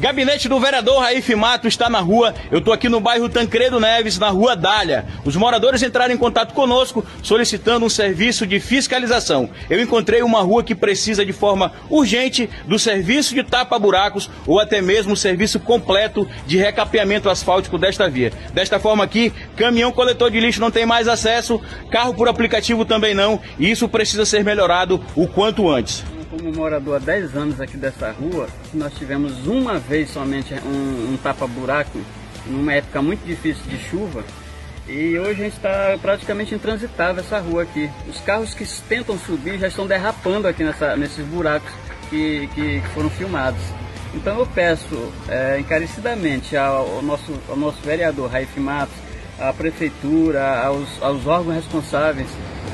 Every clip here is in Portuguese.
Gabinete do vereador Raif Mato está na rua. Eu estou aqui no bairro Tancredo Neves, na rua Dália. Os moradores entraram em contato conosco solicitando um serviço de fiscalização. Eu encontrei uma rua que precisa de forma urgente do serviço de tapa-buracos ou até mesmo o serviço completo de recapeamento asfáltico desta via. Desta forma aqui, caminhão coletor de lixo não tem mais acesso, carro por aplicativo também não, e isso precisa ser melhorado o quanto antes como morador há 10 anos aqui dessa rua, nós tivemos uma vez somente um, um tapa-buraco, numa época muito difícil de chuva, e hoje a gente está praticamente intransitável essa rua aqui. Os carros que tentam subir já estão derrapando aqui nessa, nesses buracos que, que, foram filmados. Então eu peço é, encarecidamente ao, nosso, ao nosso vereador Raif Matos, à prefeitura, aos, aos órgãos responsáveis,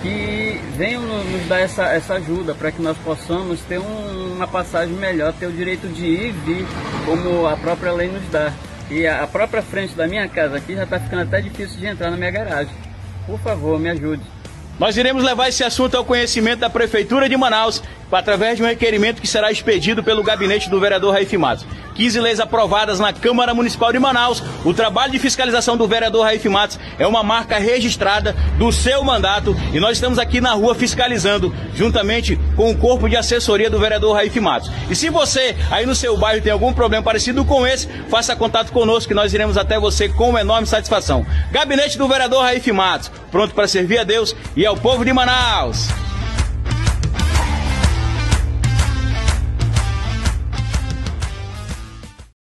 que venham nos dar essa, essa ajuda para que nós possamos ter um, uma passagem melhor, ter o direito de ir e vir, como a própria lei nos dá. E a, a própria frente da minha casa aqui já está ficando até difícil de entrar na minha garagem. Por favor, me ajude. Nós iremos levar esse assunto ao conhecimento da Prefeitura de Manaus, através de um requerimento que será expedido pelo gabinete do vereador Raif Matos. 15 leis aprovadas na Câmara Municipal de Manaus. O trabalho de fiscalização do vereador Raif Matos é uma marca registrada do seu mandato e nós estamos aqui na rua fiscalizando, juntamente com o corpo de assessoria do vereador Raif Matos. E se você aí no seu bairro tem algum problema parecido com esse, faça contato conosco que nós iremos até você com enorme satisfação. Gabinete do vereador Raif Matos, pronto para servir a Deus e ao povo de Manaus.